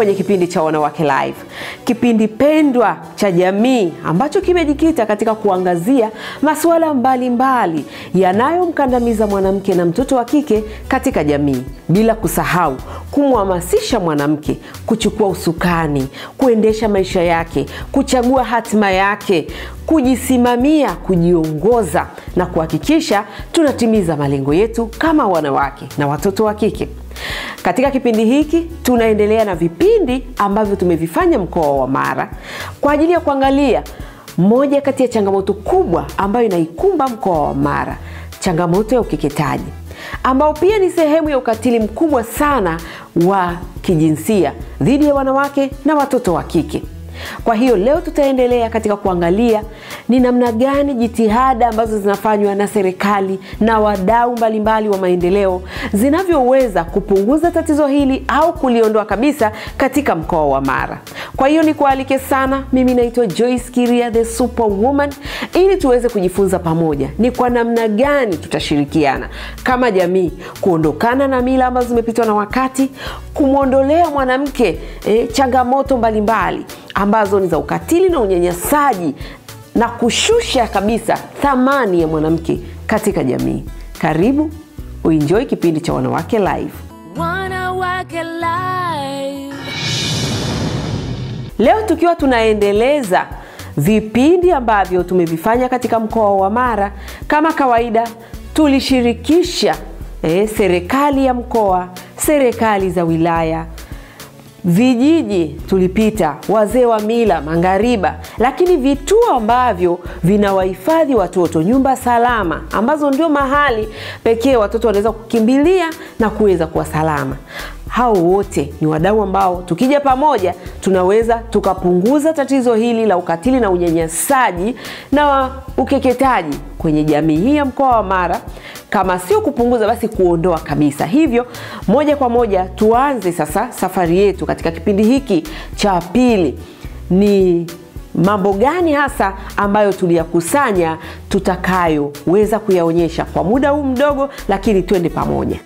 Kwenye kipindi cha Wanawake Live, kipindi pendwa cha jamii ambacho kimejikita katika kuangazia masuala mbalimbali yanayomkandamiza mwanamke na mtoto wa kike katika jamii, bila kusahau kumhamasisha mwanamke kuchukua usukani, kuendesha maisha yake, kuchagua hatima yake, kujisimamia, kujiongoza na kuhakikisha tunatimiza malengo yetu kama wanawake na watoto wa kike. Katika kipindi hiki tunaendelea na vipindi ambavyo tumevifanya mkoa wa Mara kwa ajili ya kuangalia moja kati ya changamoto kubwa ambayo inaikumba mkoa wa Mara, changamoto ya ukeketaji, ambao pia ni sehemu ya ukatili mkubwa sana wa kijinsia dhidi ya wanawake na watoto wa kike. Kwa hiyo leo tutaendelea katika kuangalia ni namna gani jitihada ambazo zinafanywa na serikali na wadau mbalimbali wa maendeleo zinavyoweza kupunguza tatizo hili au kuliondoa kabisa katika mkoa wa Mara. Kwa hiyo ni kualike sana, mimi naitwa Joyce Kiria the Superwoman, ili tuweze kujifunza pamoja ni kwa namna gani tutashirikiana kama jamii kuondokana na mila ambazo zimepitwa na wakati, kumwondolea mwanamke eh, changamoto mbalimbali ambazo ni za ukatili na unyanyasaji na kushusha kabisa thamani ya mwanamke katika jamii. Karibu uinjoi kipindi cha Wanawake Live. Wanawake Live. Leo tukiwa tunaendeleza vipindi ambavyo tumevifanya katika mkoa wa Mara, kama kawaida tulishirikisha eh, serikali ya mkoa, serikali za wilaya vijiji tulipita, wazee wa mila, mangariba, lakini vituo ambavyo vinawahifadhi watoto, nyumba salama, ambazo ndio mahali pekee watoto wanaweza kukimbilia na kuweza kuwa salama. Hao wote ni wadau ambao tukija pamoja tunaweza tukapunguza tatizo hili la ukatili na unyanyasaji na ukeketaji kwenye jamii hii ya mkoa wa Mara, kama sio kupunguza basi kuondoa kabisa. Hivyo moja kwa moja tuanze sasa safari yetu katika kipindi hiki cha pili. Ni mambo gani hasa ambayo tuliyakusanya tutakayoweza kuyaonyesha kwa muda huu mdogo, lakini twende pamoja.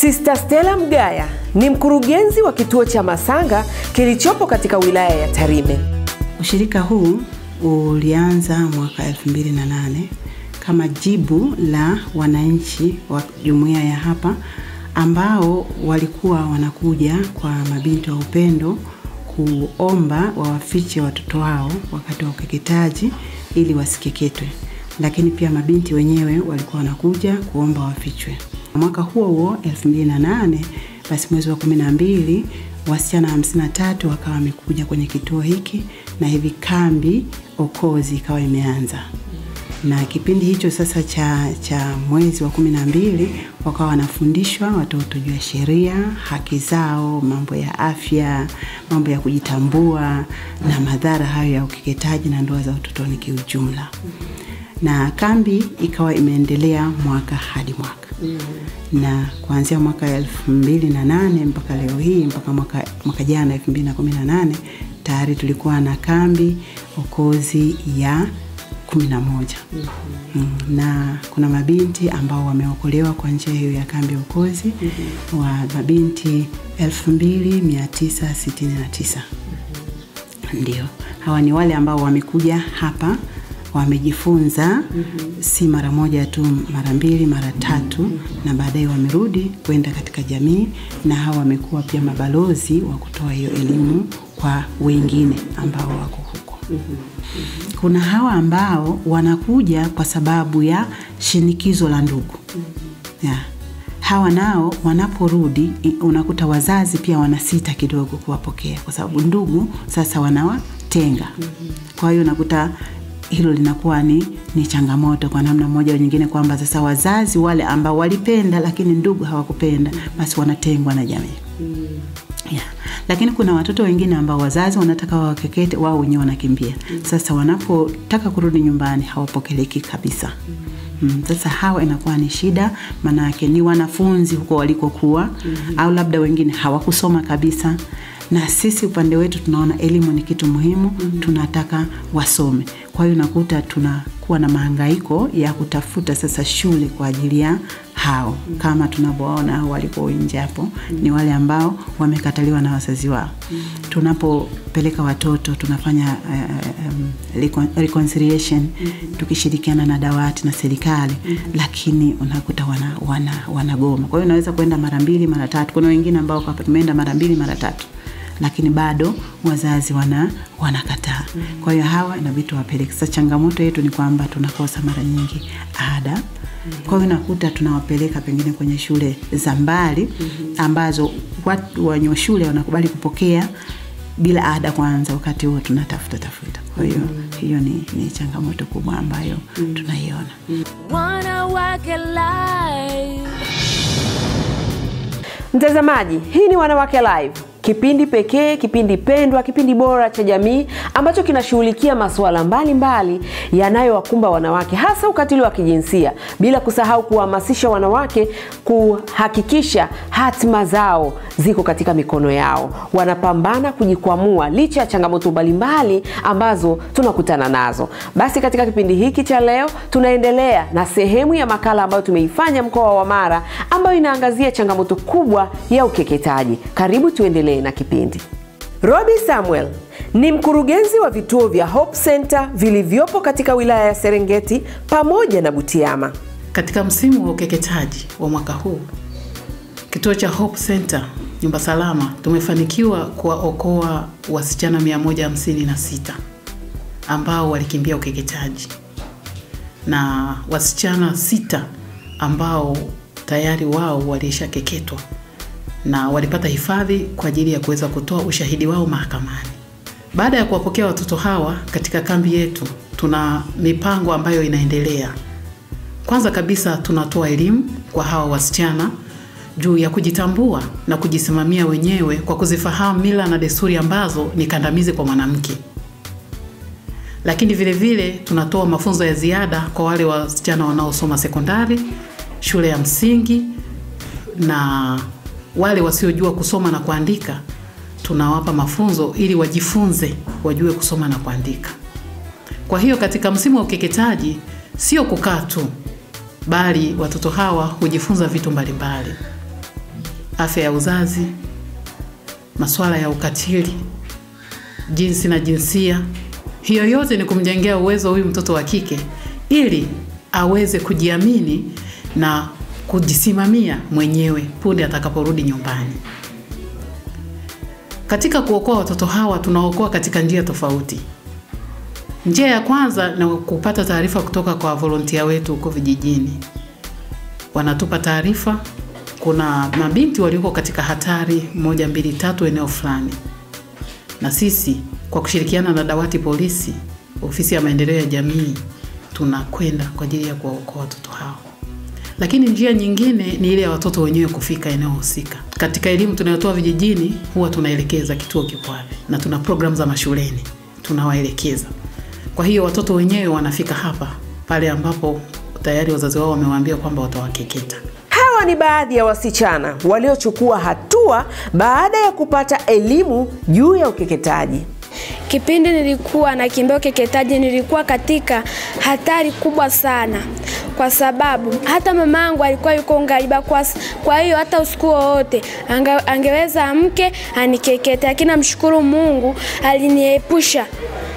Sister Stella Mgaya ni mkurugenzi wa kituo cha Masanga kilichopo katika wilaya ya Tarime. Ushirika huu ulianza mwaka 2008 kama jibu la wananchi wa jumuiya ya hapa ambao walikuwa wanakuja kwa mabinti wa upendo kuomba wawafiche watoto wao wakati wa ukeketaji ili wasikeketwe, lakini pia mabinti wenyewe walikuwa wanakuja kuomba wafichwe. Mwaka huo huo 2008 basi mwezi wa 12 wasichana 53 wakawa wamekuja kwenye kituo hiki na hivi kambi okozi ikawa imeanza na kipindi hicho sasa cha, cha mwezi wa kumi na mbili wakawa wanafundishwa watoto juu ya sheria, haki zao, mambo ya afya, mambo ya kujitambua na madhara hayo ya ukeketaji na ndoa za utotoni kiujumla. Na kambi ikawa imeendelea mwaka hadi mwaka na kuanzia mwaka elfu mbili na nane mpaka leo hii mpaka mwaka, mwaka jana elfu mbili na kumi na nane tayari tulikuwa na kambi okozi ya kumi na moja. Mm, na kuna mabinti ambao wameokolewa kwa njia hiyo ya kambi ya -hmm. wa mabinti 2969 ndio. Hawa ni wale ambao wamekuja hapa wamejifunza mm-hmm. si mara moja tu, mara mbili, mara tatu, mm-hmm. na baadaye wamerudi kwenda katika jamii, na hawa wamekuwa pia mabalozi wa kutoa hiyo elimu kwa wengine ambao wako huko. Mm-hmm. Kuna hawa ambao wanakuja kwa sababu ya shinikizo la ndugu mm yeah. Hawa nao wanaporudi unakuta wazazi pia wanasita kidogo kuwapokea kwa sababu ndugu sasa wanawatenga. Kwa hiyo unakuta hilo linakuwa ni, ni changamoto kwa namna moja au nyingine, kwamba sasa wazazi wale ambao walipenda lakini ndugu hawakupenda, basi wanatengwa na jamii mm. yeah. Lakini kuna watoto wengine ambao wazazi wanataka wawakekete, wao wenyewe wanakimbia. mm. Sasa wanapotaka kurudi nyumbani hawapokeleki kabisa. Mm, sasa hawa inakuwa ni shida, maanake ni wanafunzi huko walikokuwa mm-hmm. au labda wengine hawakusoma kabisa, na sisi upande wetu tunaona elimu ni kitu muhimu mm-hmm. tunataka wasome. Kwa hiyo nakuta tunakuwa na mahangaiko ya kutafuta sasa shule kwa ajili ya hao mm. kama tunavyoona hao waliko nje hapo mm. ni wale ambao wamekataliwa na wazazi wao mm. tunapopeleka watoto tunafanya uh, um, reconciliation mm. tukishirikiana na dawati na serikali mm. lakini unakuta wana, wana, wanagoma kwa hiyo unaweza kwenda mara mbili mara tatu kuna wengine ambao tumeenda mara mbili mara tatu lakini bado wazazi wana wanakataa. Mm. kwa hiyo hawa inabidi tuwapeleke. Sasa changamoto yetu ni kwamba tunakosa mara nyingi ada. Kwa hiyo nakuta tunawapeleka pengine kwenye shule za mbali ambazo watu wenye shule wanakubali kupokea bila ada kwanza wakati huo tunatafuta tafuta. Kwa hiyo hiyo ni, ni changamoto kubwa ambayo tunaiona. Wanawake Live. Mtazamaji, hii ni Wanawake Live, kipindi pekee, kipindi pendwa, kipindi bora cha jamii ambacho kinashughulikia masuala mbalimbali yanayowakumba wanawake, hasa ukatili wa kijinsia, bila kusahau kuwahamasisha wanawake kuhakikisha hatima zao ziko katika mikono yao, wanapambana kujikwamua licha ya changamoto mbalimbali ambazo tunakutana nazo. Basi katika kipindi hiki cha leo tunaendelea na sehemu ya makala ambayo tumeifanya mkoa wa Mara ambayo inaangazia changamoto kubwa ya ukeketaji. Karibu tuendelee na kipindi. Robi Samuel ni mkurugenzi wa vituo vya Hope Center vilivyopo katika wilaya ya Serengeti pamoja na Butiama. Katika msimu wa ukeketaji wa mwaka huu, kituo cha Hope Center nyumba salama tumefanikiwa kuwaokoa wasichana 156 ambao walikimbia ukeketaji na wasichana sita ambao tayari wao walishakeketwa na walipata hifadhi kwa ajili ya kuweza kutoa ushahidi wao mahakamani. Baada ya kuwapokea watoto hawa katika kambi yetu, tuna mipango ambayo inaendelea. Kwanza kabisa tunatoa elimu kwa hawa wasichana juu ya kujitambua na kujisimamia wenyewe kwa kuzifahamu mila na desturi ambazo ni kandamizi kwa mwanamke. Lakini vile vile tunatoa mafunzo ya ziada kwa wale wasichana wanaosoma sekondari, shule ya msingi na wale wasiojua kusoma na kuandika, tunawapa mafunzo ili wajifunze, wajue kusoma na kuandika. Kwa hiyo katika msimu wa ukeketaji sio kukaa tu, bali watoto hawa hujifunza vitu mbalimbali: afya ya uzazi, masuala ya ukatili, jinsi na jinsia. Hiyo yote ni kumjengea uwezo huyu mtoto wa kike ili aweze kujiamini na kujisimamia mwenyewe punde atakaporudi nyumbani. Katika kuokoa watoto hawa tunaokoa katika njia tofauti. Njia ya kwanza ni kupata taarifa kutoka kwa volontia wetu huko vijijini. Wanatupa taarifa, kuna mabinti walioko katika hatari moja, mbili, tatu eneo fulani, na sisi kwa kushirikiana na dawati polisi, ofisi ya maendeleo ya jamii, tunakwenda kwa ajili ya kuwaokoa watoto hao. Lakini njia nyingine ni ile ya watoto wenyewe kufika eneo husika. Katika elimu tunayotoa vijijini, huwa tunaelekeza kituo kiko wapi, na tuna programu za mashuleni tunawaelekeza. Kwa hiyo watoto wenyewe wanafika hapa pale ambapo tayari wazazi wao wamewaambia kwamba watawakeketa. Hawa ni baadhi ya wasichana waliochukua hatua baada ya kupata elimu juu ya ukeketaji. Kipindi nilikuwa nakimbia ukeketaji, nilikuwa katika hatari kubwa sana, kwa sababu hata mamangu alikuwa yuko ngaliba kwa, hiyo hata usiku wowote ange, angeweza amke anikekete, lakini namshukuru Mungu aliniepusha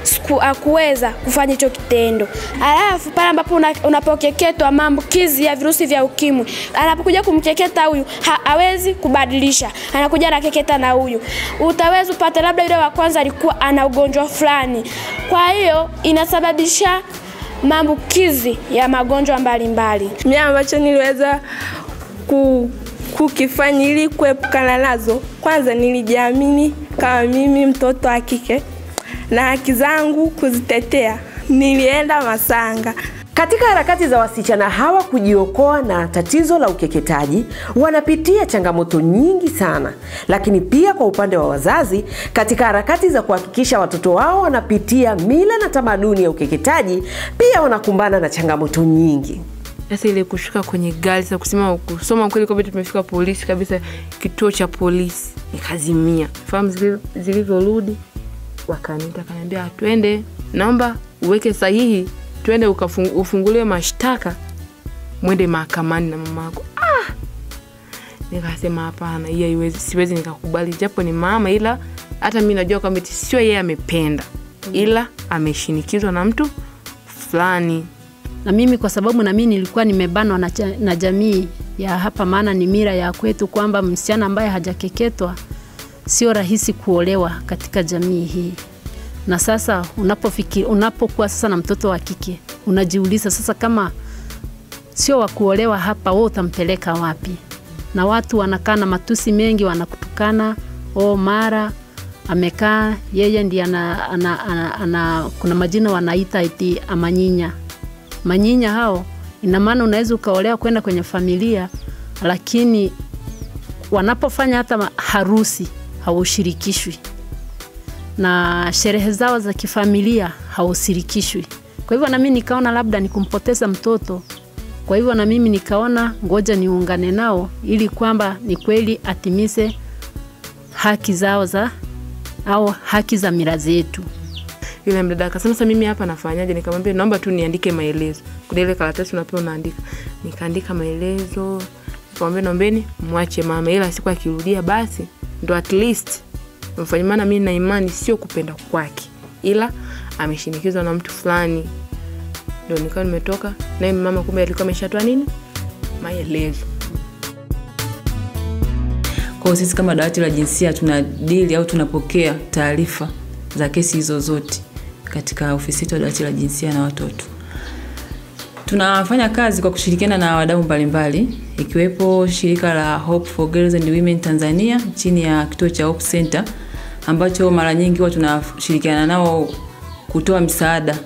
siku akuweza kufanya hicho kitendo. Alafu pale ambapo una- unapokeketwa maambukizi ya virusi vya ukimwi, anapokuja kumkeketa huyu ha, hawezi kubadilisha, anakuja anakeketa na huyu, utaweza upate labda yule wa kwanza alikuwa ana ugonjwa fulani, kwa hiyo inasababisha maambukizi ya magonjwa mbalimbali. Mimi ambacho niliweza ku, kukifanya ili kuepukana nazo, kwanza nilijiamini kama mimi mtoto wa kike na haki zangu kuzitetea. Nilienda Masanga. Katika harakati za wasichana hawa kujiokoa na tatizo la ukeketaji, wanapitia changamoto nyingi sana, lakini pia kwa upande wa wazazi, katika harakati za kuhakikisha watoto wao wanapitia mila na tamaduni ya ukeketaji, pia wanakumbana na changamoto nyingi. sasa ile kushuka kwenye gari za kusema kusoma kweli kwamba tumefika polisi kabisa kituo cha polisi nikazimia. Fahamu zili- zilivyorudi wakaniita kaniambia twende naomba uweke sahihi twende ufunguliwe mashtaka mwende mahakamani na mama yako ah! nikasema hapana hii haiwezi siwezi nikakubali japo ni mama ila hata mi najua kwamba sio yeye amependa ila ameshinikizwa na mtu fulani na mimi kwa sababu na mimi nilikuwa nimebanwa na, na jamii ya hapa, maana ni mira ya kwetu kwamba msichana ambaye hajakeketwa sio rahisi kuolewa katika jamii hii. Na sasa unapofikiri, unapokuwa sasa na mtoto wa kike unajiuliza sasa, kama sio wa kuolewa hapa, wewe utampeleka wapi? Na watu wanakaa na matusi mengi, wanakutukana o mara amekaa yeye ndi ana, ana, ana, ana, kuna majina wanaita iti amanyinya manyinya hao, ina maana unaweza ukaolewa kwenda kwenye familia, lakini wanapofanya hata harusi haushirikishwi na sherehe zao za kifamilia haushirikishwi. Kwa hivyo na mimi nikaona labda ni kumpoteza mtoto. Kwa hivyo na mimi nikaona ngoja niungane nao ili kwamba ni kweli atimize haki zao za au haki za mira zetu. yule mdada akasema sasa mimi hapa nafanyaje nikamwambia naomba tu niandike maelezo kuna ile karatasi unapewa unaandika nikaandika maelezo nikamwambia naombeni mwache mama ila siku akirudia basi ndo at least mfanye maana mimi na imani sio kupenda kwake ila ameshinikizwa na mtu fulani. Ndo nikawa nimetoka naye mama kumbe alikuwa ameshatoa nini? Maelezo. Kwa hiyo sisi kama dawati la jinsia tuna dili au tunapokea taarifa za kesi hizo zote katika ofisi yetu ya dawati la jinsia na watoto. Tunafanya kazi kwa kushirikiana na wadau mbalimbali ikiwepo shirika la Hope for Girls and Women Tanzania chini ya kituo cha Hope Center ambacho mara nyingi huwa tunashirikiana nao kutoa msaada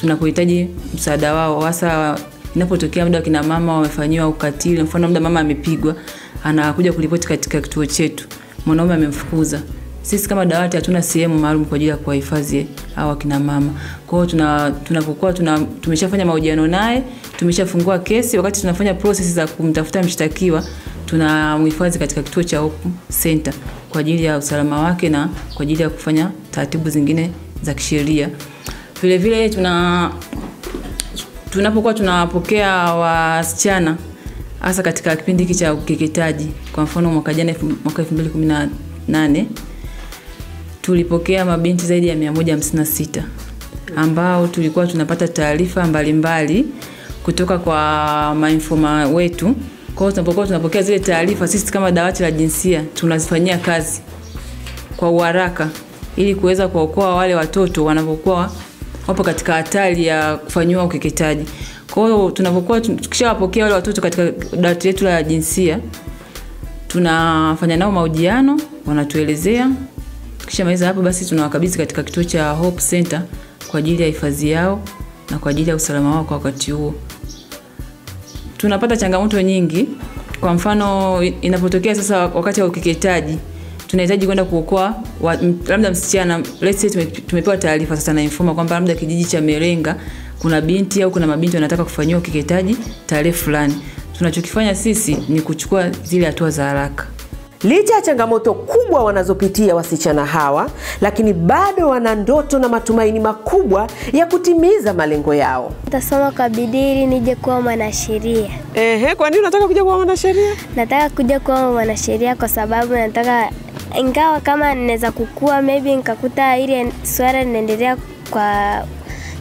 tunakuhitaji msaada wao, hasa inapotokea muda kina mama wamefanyiwa ukatili, mfano muda mama amepigwa, anakuja kuripoti katika kituo chetu, mwanaume amemfukuza. Sisi kama dawati hatuna sehemu maalum kwa ajili ya kuwahifadhi hao akina mama. Kwa hiyo tuna tuna, tumeshafanya mahojiano naye, tumeshafungua kesi, wakati tunafanya process za kumtafuta mshtakiwa, tunamhifadhi katika kituo cha Hope Center kwa ajili ya usalama wake na kwa ajili ya kufanya taratibu zingine za kisheria. Vile vile tuna tunapokuwa tunawapokea wasichana hasa katika kipindi hiki cha ukeketaji, kwa mfano mwaka jana mwaka 2018 tulipokea mabinti zaidi ya 156 ambao tulikuwa tunapata taarifa mbalimbali kutoka kwa mainfoma wetu. Kwa hiyo tunapokuwa tunapokea zile taarifa, sisi kama dawati la jinsia tunazifanyia kazi kwa uharaka ili kuweza kuwaokoa wale watoto wanapokuwa wapo katika hatari ya kufanyiwa ukeketaji. Kwa hiyo tunapokuwa tukishawapokea wale watoto katika dawati letu la jinsia, tunafanya nao mahojiano, wanatuelezea. Tukishamaliza hapo, basi tunawakabidhi katika kituo cha Hope Center kwa ajili ya hifadhi yao na kwa ajili ya usalama wao kwa wakati huo. Tunapata changamoto nyingi. Kwa mfano, inapotokea sasa wakati wa ukeketaji, tunahitaji kwenda kuokoa labda msichana, let's say tume- tumepewa taarifa sasa na informa kwamba labda kijiji cha Merenga kuna binti au kuna mabinti wanataka kufanyiwa ukeketaji tarehe fulani. Tunachokifanya sisi ni kuchukua zile hatua za haraka. Licha ya changamoto kubwa wanazopitia wasichana hawa, lakini bado wana ndoto na matumaini makubwa ya kutimiza malengo yao. Nitasoma kwa bidii ili nije kuwa mwanasheria. Ehe, kwa nini unataka kuja kuwa mwanasheria? Nataka kuja kuwa mwanasheria kwa sababu nataka, ingawa kama ninaweza kukua, maybe nikakuta ile swala linaendelea kwa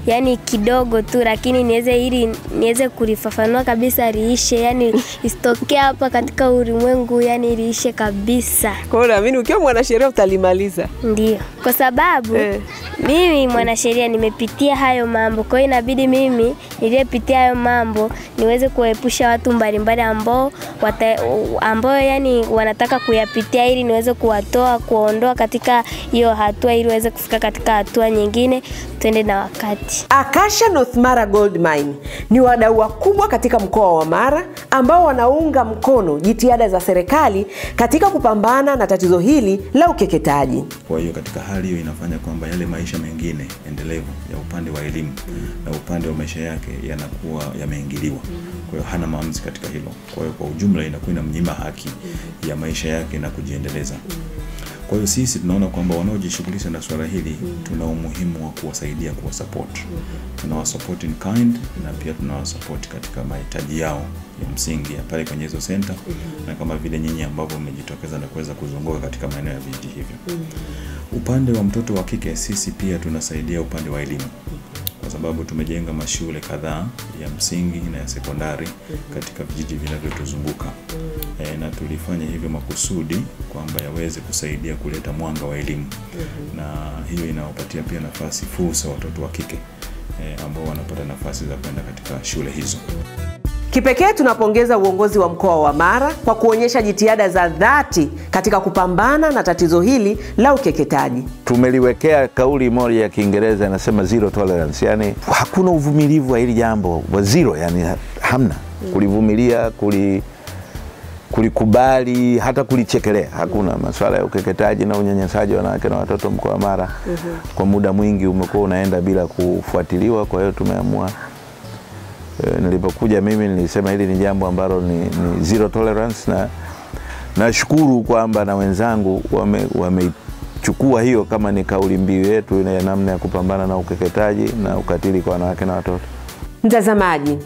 yani kidogo tu, lakini niweze ili niweze kulifafanua kabisa liishe, yani isitokee hapa katika ulimwengu, yani liishe kabisa. Kwa hiyo naamini ukiwa mwanasheria utalimaliza. Ndio, kwa sababu Eh. mimi mwanasheria nimepitia hayo mambo, kwa hiyo inabidi mimi niliyepitia hayo mambo niweze kuwaepusha watu mbalimbali ambao wata, ambao yani wanataka kuyapitia ili niweze kuwatoa kuondoa katika hiyo hatua ili waweze kufika katika hatua nyingine, twende na wakati. Akasha North Mara Gold Mine ni wadau wakubwa katika mkoa wa Mara ambao wanaunga mkono jitihada za serikali katika kupambana na tatizo hili la ukeketaji. Kwa hiyo katika hali hiyo inafanya kwamba yale maisha mengine endelevu ya upande wa elimu na upande wa maisha yake yanakuwa yameingiliwa. Kwa hiyo hana maamuzi katika hilo. Kwa hiyo kwa ujumla inakuwa inamnyima haki ya maisha yake na kujiendeleza. Kwa hiyo sisi tunaona kwamba wanaojishughulisha na swala hili mm. tuna umuhimu wa kuwasaidia kuwa support. Tunawasupport in kind na pia tunawasupport katika mahitaji yao ya msingi ya pale kwenye hizo center na kama vile nyinyi ambavyo mmejitokeza na kuweza kuzunguka katika maeneo ya vijiji hivyo. Mm -hmm. Upande wa mtoto wa kike sisi pia tunasaidia upande wa elimu kwa sababu tumejenga mashule kadhaa ya msingi na ya sekondari katika vijiji vinavyotuzunguka. E, na tulifanya hivyo makusudi kwamba yaweze kusaidia kuleta mwanga wa elimu. Na hiyo inawapatia pia nafasi fursa watoto wa kike e, ambao wanapata nafasi za kwenda katika shule hizo. Kipekee tunapongeza uongozi wa mkoa wa Mara kwa kuonyesha jitihada za dhati katika kupambana na tatizo hili la ukeketaji. tumeliwekea kauli moja ya Kiingereza inasema zero tolerance, yani hakuna uvumilivu wa hili jambo wa zero, yani ha- hamna kulivumilia, kuli kulikubali hata kulichekelea. Hakuna masuala ya ukeketaji na unyanyasaji wa wanawake na watoto mkoa wa Mara mm -hmm. kwa muda mwingi umekuwa unaenda bila kufuatiliwa. Kwa hiyo tumeamua e, nilipokuja mimi nilisema hili ni jambo ambalo ni, ni zero tolerance na nashukuru kwamba na wenzangu wame, hiyo kama ni kauli mbiu yetu ya namna ya kupambana na ukeketaji na ukatili kwa wanawake na watoto. Mtazamaji,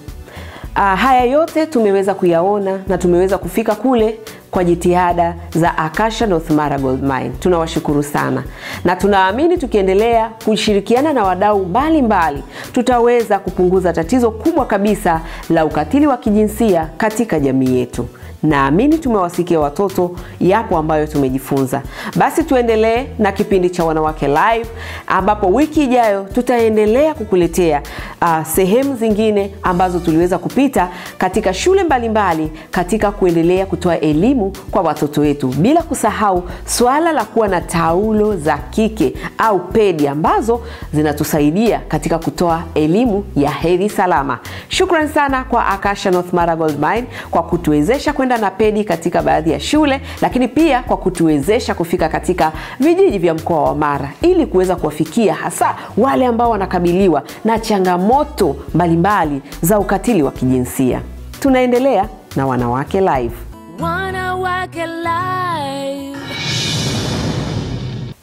uh, haya yote tumeweza kuyaona na tumeweza kufika kule kwa jitihada za Akasha North Mara Gold Mine. Tunawashukuru sana na tunaamini tukiendelea kushirikiana na wadau mbalimbali tutaweza kupunguza tatizo kubwa kabisa la ukatili wa kijinsia katika jamii yetu. Naamini tumewasikia watoto, yapo ambayo tumejifunza. Basi tuendelee na kipindi cha Wanawake Live, ambapo wiki ijayo tutaendelea kukuletea uh, sehemu zingine ambazo tuliweza kupita katika shule mbalimbali mbali, katika kuendelea kutoa elimu kwa watoto wetu, bila kusahau swala la kuwa na taulo za kike au pedi ambazo zinatusaidia katika kutoa elimu ya hedhi salama. Shukran sana kwa Akasha North Mine kwa kutuwezesha kwenda na pedi katika baadhi ya shule, lakini pia kwa kutuwezesha kufika katika vijiji vya mkoa wa Mara ili kuweza kuwafikia hasa wale ambao wanakabiliwa na changamoto mbalimbali za ukatili wa kijinsia. Tunaendelea na Wanawake Live. Wanawake Live.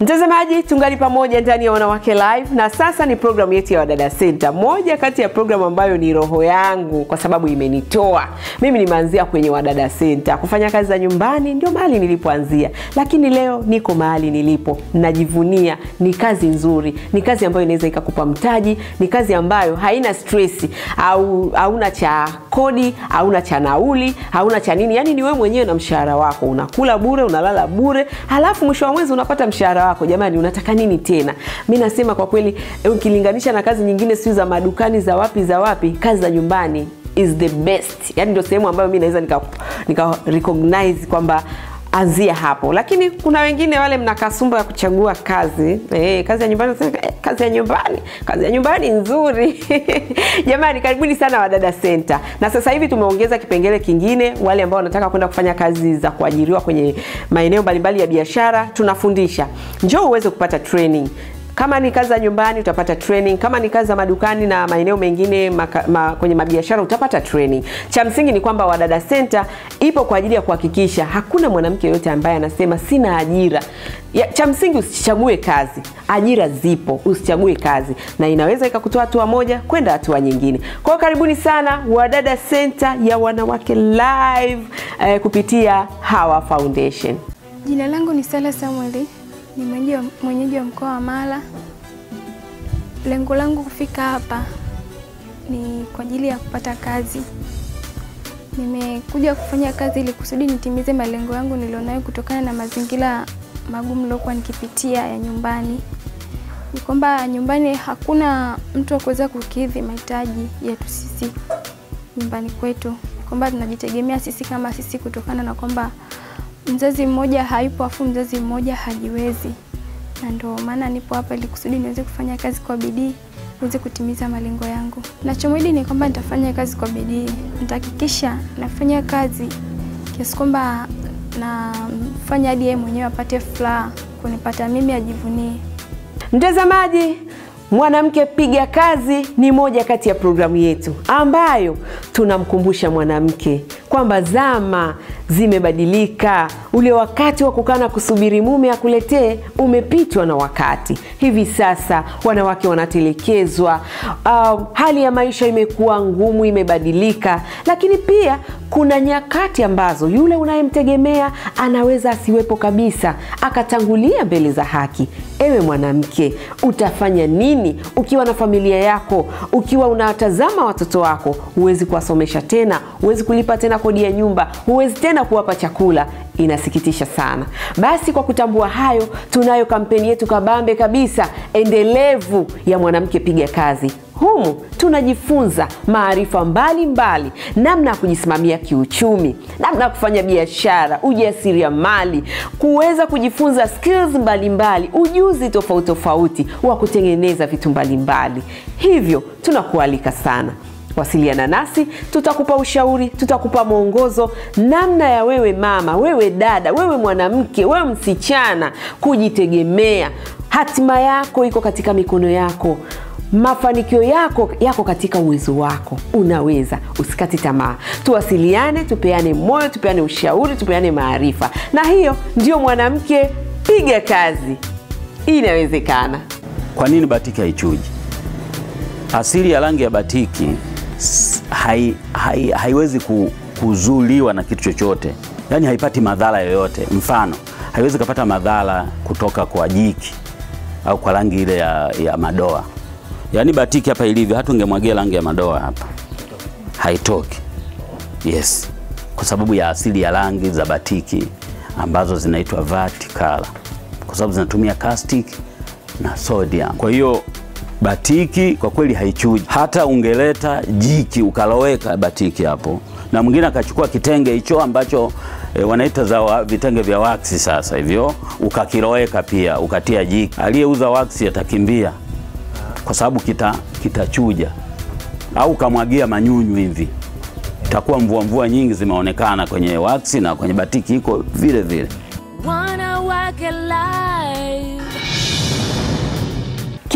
Mtazamaji, tungali pamoja ndani ya Wanawake Live na sasa ni programu yetu ya Wadada Center, moja kati ya programu ambayo ni roho yangu kwa sababu imenitoa mimi. Nimeanzia kwenye Wadada Center kufanya kazi za nyumbani, ndio mahali nilipoanzia, lakini leo niko mahali nilipo, najivunia. Ni kazi nzuri, ni kazi ambayo inaweza ikakupa mtaji, ni kazi ambayo haina stress au hauna cha kodi, hauna cha nauli, hauna cha nini, yani ni wewe mwenyewe na mshahara wako, unakula bure, unalala bure, halafu mwisho wa mwezi unapata mshahara wako. Jamani, unataka nini tena? Mi nasema kwa kweli, ukilinganisha na kazi nyingine, siu za madukani za wapi za wapi, kazi za nyumbani is the best, yani ndio sehemu ambayo mi naweza nika, nika recognize kwamba anzia hapo, lakini kuna wengine wale mna kasumba ya kuchagua kazi eh, kazi ya nyumbani eh, kazi ya nyumbani, kazi ya nyumbani nzuri jamani, karibuni sana Wadada Center. Na sasa hivi tumeongeza kipengele kingine, wale ambao wanataka kwenda kufanya kazi za kuajiriwa kwenye maeneo mbalimbali ya biashara, tunafundisha. Njoo uweze kupata training kama ni kazi za nyumbani utapata training, kama ni kazi za madukani na maeneo mengine maka, ma, kwenye mabiashara utapata training. Cha msingi ni kwamba Wadada Center ipo kwa ajili ya kuhakikisha hakuna mwanamke yoyote ambaye anasema sina ajira. Cha msingi usichague kazi, ajira zipo, usichague kazi na inaweza ikakutoa hatua moja kwenda hatua nyingine. Kwa karibuni sana Wadada Center ya wanawake live eh, kupitia Hawa Foundation. Jina langu ni Sala Samueli, ni mwenyeji wa- mkoa wa Mara. Lengo langu kufika hapa ni kwa ajili ya kupata kazi. Nimekuja kufanya kazi ili kusudi nitimize malengo yangu nilionayo kutokana na mazingira magumu niliokuwa nikipitia ya nyumbani. Ni kwamba nyumbani hakuna mtu wa kuweza kukidhi mahitaji yetu sisi nyumbani kwetu, kwamba tunajitegemea sisi kama sisi kutokana na kwamba mzazi mmoja hayupo afu mzazi mmoja hajiwezi, na ndio maana nipo hapa ili kusudi niweze kufanya kazi kwa bidii niweze kutimiza malengo yangu. Nachomwidi ni kwamba nitafanya kazi kwa bidii, nitahakikisha nafanya kazi kiasi kwamba nafanya hadi yeye mwenyewe apate furaha kunipata mimi, ajivunie. Mtazamaji, Mwanamke Piga Kazi ni moja kati ya programu yetu ambayo tunamkumbusha mwanamke kwamba zama zimebadilika. Ule wakati wa kukaa na kusubiri mume akuletee umepitwa na wakati. Hivi sasa wanawake wanatelekezwa. Uh, hali ya maisha imekuwa ngumu, imebadilika, lakini pia kuna nyakati ambazo yule unayemtegemea anaweza asiwepo kabisa, akatangulia mbele za haki. Ewe mwanamke, utafanya nini ukiwa na familia yako, ukiwa unawatazama watoto wako? Huwezi kuwasomesha tena, huwezi kulipa tena kodi ya nyumba, huwezi tena kuwapa chakula. Inasikitisha sana. Basi kwa kutambua hayo, tunayo kampeni yetu kabambe kabisa endelevu ya Mwanamke Piga Kazi. Humu tunajifunza maarifa mbalimbali, namna ya kujisimamia kiuchumi, namna ya kufanya biashara, ujasiriamali, kuweza kujifunza skills mbalimbali, ujuzi tofauti tofauti wa kutengeneza vitu mbalimbali. Hivyo tunakualika sana wasiliana nasi, tutakupa ushauri, tutakupa mwongozo namna ya wewe mama, wewe dada, wewe mwanamke, wewe msichana kujitegemea. Hatima yako iko katika mikono yako mafanikio yako yako katika uwezo wako. Unaweza, usikati tamaa. Tuwasiliane, tupeane moyo, tupeane ushauri, tupeane maarifa, na hiyo ndio Mwanamke Piga Kazi. Inawezekana. Kwa nini batiki haichuji? Asili ya rangi ya batiki hai, hai, haiwezi ku, kuzuliwa na kitu chochote, yaani haipati madhara yoyote. Mfano, haiwezi kupata madhara kutoka kwa jiki au kwa rangi ile ya, ya madoa Yaani batiki hapa ilivyo, hata ungemwagia rangi ya madoa hapa haitoki. Yes, kwa sababu ya asili ya rangi za batiki ambazo zinaitwa vertical, kwa sababu zinatumia caustic na sodium. Kwa hiyo batiki kwa kweli haichuji. Hata ungeleta jiki ukaloweka batiki hapo, na mwingine akachukua kitenge hicho ambacho e, wanaita za vitenge vya waksi sasa hivyo, ukakiloweka pia ukatia jiki, aliyeuza waksi atakimbia kwa sababu kitachuja kita au kamwagia manyunyu hivi, itakuwa mvua mvua nyingi zimeonekana kwenye waksi na kwenye batiki iko vile vile. Wanawake Live.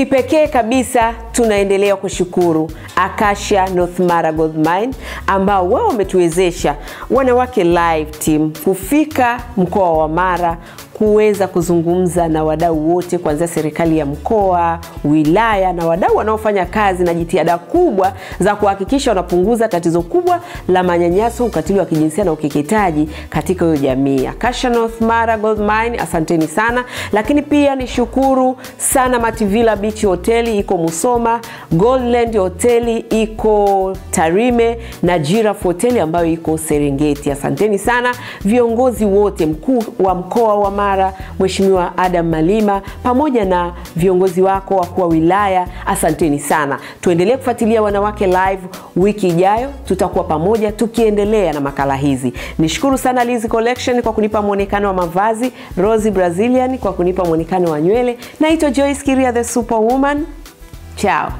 Kipekee kabisa tunaendelea kushukuru Akasha North Mara Gold Mine ambao wao wametuwezesha Wanawake Live team kufika mkoa wa Mara kuweza kuzungumza na wadau wote kuanzia serikali ya mkoa, wilaya na wadau wanaofanya kazi na jitihada kubwa za kuhakikisha wanapunguza tatizo kubwa la manyanyaso, ukatili wa kijinsia na ukeketaji katika hiyo jamii. Akasha North Mara Gold Mine, asanteni sana. Lakini pia nishukuru sana Mativila Beach Hoteli iko Musoma, Goldland Hoteli iko Tarime na Giraffe Hoteli ambayo iko Serengeti. Asanteni sana viongozi wote, mkuu wa mkoa wa Mara Mheshimiwa Adam Malima pamoja na viongozi wako wakuu wa wilaya, asanteni sana. Tuendelee kufuatilia Wanawake Live. Wiki ijayo tutakuwa pamoja tukiendelea na makala hizi. Nishukuru sana Lizzy Collection kwa kunipa mwonekano wa mavazi, Rosie Brazilian kwa kunipa mwonekano wa nywele. Naitwa Joyce Kiria the Superwoman. Ciao.